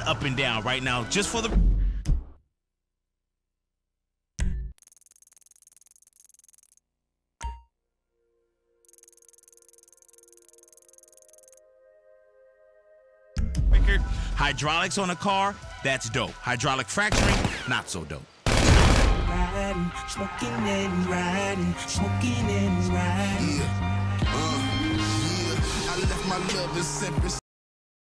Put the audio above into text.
up and down right now, just for the. Hydraulics on a car, that's dope. Hydraulic fracturing, not so dope. riding, smoking and riding, smoking and riding. Yeah, uh, yeah. I left my love in San